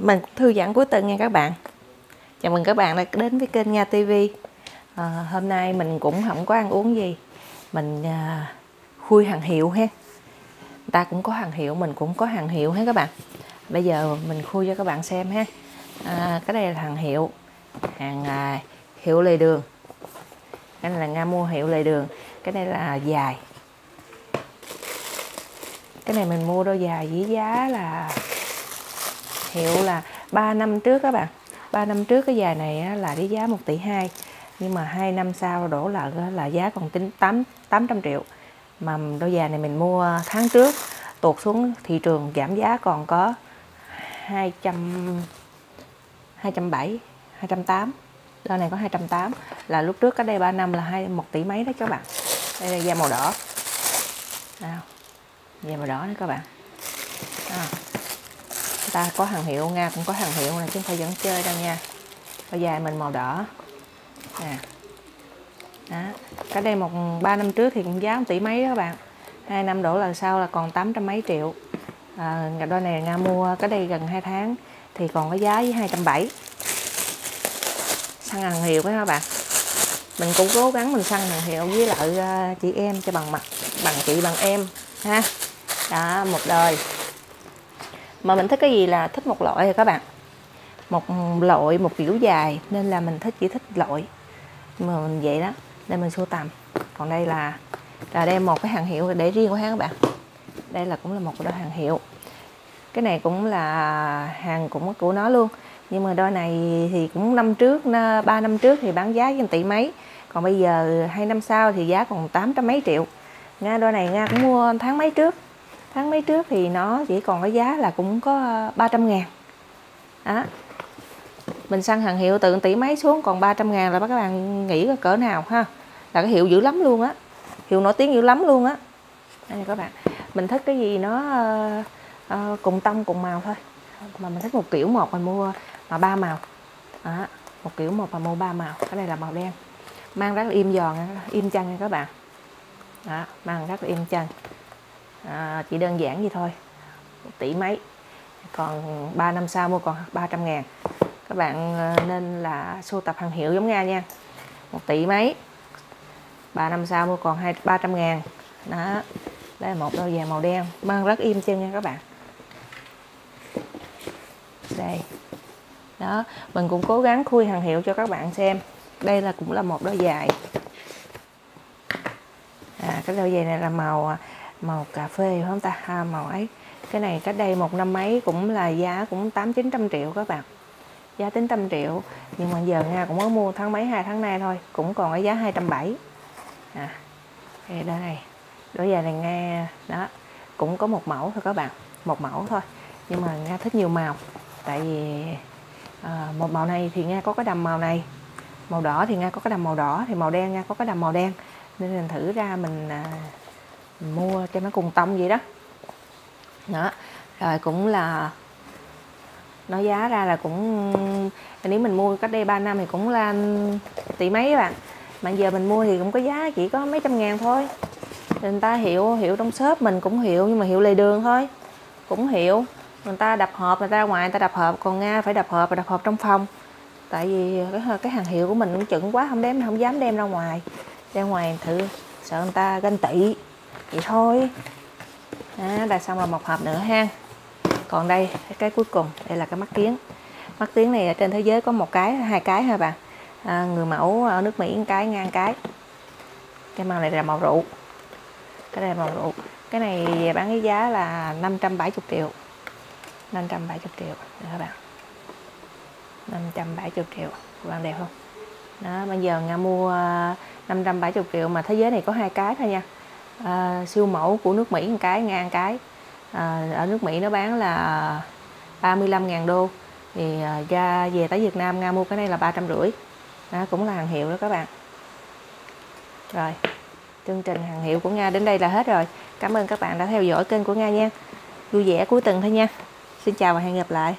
mình thư giãn cuối tuần nha các bạn. Chào mừng các bạn đã đến với kênh Nga TV à, ờ, hôm nay mình cũng không có ăn uống gì. Mình à, khui hàng hiệu ha. Ta cũng có hàng hiệu mình cũng có hàng hiệu ha các bạn. Bây giờ mình khui cho các bạn xem ha. À, cái đây là hàng hiệu. Hàng à, hiệu lề đường. Cái này là nga mua hiệu lề đường. Cái này là dài. Cái này mình mua đôi dài với giá là hiệu là 3 năm trước các bạn. 3 năm trước cái dài này là cái giá 1 tỷ 2 nhưng mà hai năm sau đổ lại là giá còn tính 8 800 triệu. Mà đôi giày này mình mua tháng trước, tuột xuống thị trường giảm giá còn có 200 270 208 đôi này có 208 là lúc trước cách đây 3 năm là hai, một tỷ mấy đó các bạn. Đây là da màu đỏ. Nào, da màu đỏ đó các bạn. À ta có hàng hiệu nga cũng có hàng hiệu này chứ không phải dẫn chơi đâu nha. Đôi dài mình màu đỏ. Nè. Đó. cái đây một ba năm trước thì cũng giá 1 tỷ mấy đó các bạn. Hai năm đổ lần sau là còn tám trăm mấy triệu. À, đôi này nga mua cái đây gần 2 tháng thì còn có giá với hai trăm bảy. Săn hàng hiệu các bạn. Mình cũng cố gắng mình săn hàng hiệu với lại à, chị em cho bằng mặt bằng chị bằng em ha. Đó một đời mà mình thích cái gì là thích một loại rồi các bạn. Một loại, một kiểu dài, nên là mình thích, chỉ thích loại. Mà mình vậy đó, nên mình sưu tầm. Còn đây là là đây một cái hàng hiệu để riêng của hãng các bạn. Đây là cũng là một đôi hàng hiệu. Cái này cũng là hàng cũng của nó luôn. Nhưng mà đôi này thì cũng năm trước 3 năm trước thì bán giá trên tỷ mấy. Còn bây giờ hai năm sau thì giá còn tám trăm mấy triệu. Nga, đôi này nga cũng mua tháng mấy trước tháng mấy trước thì nó chỉ còn cái giá là cũng có ờ, 300 ngàn. Đó. Mình săn hàng hiệu từ tỷ mấy xuống còn 300 ngàn là các bạn nghĩ là cỡ nào ha? Là cái hiệu dữ lắm luôn á. Hiệu nổi tiếng dữ lắm luôn á. Đây các bạn. Mình thích cái gì nó uh, uh, cùng tông cùng màu thôi. Mà mình thích một kiểu một mình mua mà ba màu. Đó, một kiểu một mà mua ba màu. Cái này là màu đen. Mang rất là im giòn im chân nha các bạn. Đó, mang rất là im chân à, chỉ đơn giản vậy thôi. Một tỷ mấy. Còn 3 năm sau mua còn 300 ngàn. Các bạn ờ, nên là sưu tập hàng hiệu giống Nga nha. Một tỷ mấy. 3 năm sau mua còn hai 300 ngàn. Đó. Đây là một đôi giày màu đen. Mang rất im chân nha các bạn. Đây. Đó. Mình cũng cố gắng khui hàng hiệu cho các bạn xem. Đây là cũng là một đôi giày. À, cái đôi giày này là màu à, màu cà phê không ta? Ha màu ấy. Cái này cách đây một năm mấy cũng là giá cũng tám chín trăm triệu các bạn. Giá tính trăm triệu. Nhưng mà giờ nga cũng mới mua tháng mấy? Hai tháng nay thôi. Cũng còn ở giá hai trăm bảy. À đây đó này. Đôi giày này nghe đó cũng có một mẫu thôi các bạn. Một mẫu thôi. Nhưng mà nga thích nhiều màu. Tại vì à, một màu này thì nga có cái đầm màu này. Màu đỏ thì nga có cái đầm màu đỏ. Thì màu đen nga có cái đầm màu đen. Nên mình thử ra mình, à, mình mua cho nó cùng tông vậy đó. Đó, rồi cũng là nói giá ra là cũng, nếu mình mua cách đây 3 năm thì cũng là tỷ mấy bạn. Mà giờ mình mua thì cũng có giá chỉ có mấy trăm ngàn thôi. Người ta hiểu hiểu trong shop mình cũng hiểu nhưng mà hiểu lề đường thôi. Cũng hiểu. người ta đập hộp, người ta ra ngoài, người ta đập hộp, còn nga phải đập hộp và đập hộp trong phòng. Tại vì cái cái hàng hiệu của mình cũng chuẩn quá, không đem không dám đem ra ngoài. Ra ngoài thử, sợ người ta ganh tị vậy thôi. À, là xong là một hộp nữa ha. Còn đây cái cuối cùng đây là cái mắt kiến. Mắt kiến này ở trên thế giới có một cái hai cái ha bạn? À, người mẫu ở nước mỹ một cái ngang cái. Cái màu này là màu rượu. Cái này là màu rượu. Cái này bán cái giá là 570 triệu. 570 triệu Được các bạn? 570 triệu. Các bạn đẹp không? Đó bây giờ nga mua à, 570 triệu mà thế giới này có hai cái thôi nha uh, siêu mẫu của nước Mỹ một cái ngang cái. Uh, ở nước Mỹ nó bán là 35.000 đô. Thì uh, ra về tới Việt Nam Nga mua cái này là ba trăm rưỡi. Đó cũng là hàng hiệu đó các bạn. Rồi chương trình hàng hiệu của Nga đến đây là hết rồi. Cảm ơn các bạn đã theo dõi kênh của Nga nha. Vui vẻ cuối tuần thôi nha. Xin chào và hẹn gặp lại.